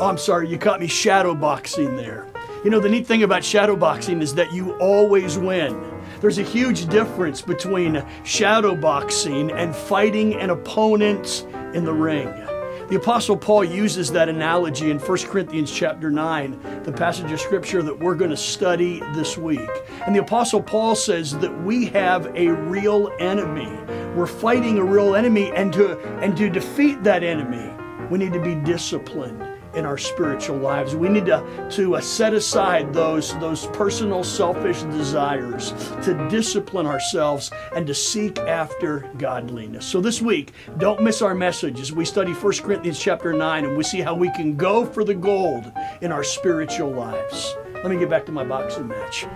Oh, I'm sorry, you caught me shadow boxing there. You know, the neat thing about shadow boxing is that you always win. There's a huge difference between shadow boxing and fighting an opponent in the ring. The apostle Paul uses that analogy in 1 Corinthians chapter 9, the passage of scripture that we're going to study this week. And the apostle Paul says that we have a real enemy. We're fighting a real enemy and to and to defeat that enemy, we need to be disciplined in our spiritual lives. We need to, to uh, set aside those, those personal selfish desires, to discipline ourselves, and to seek after godliness. So this week, don't miss our message as we study 1 Corinthians chapter 9 and we see how we can go for the gold in our spiritual lives. Let me get back to my boxing match.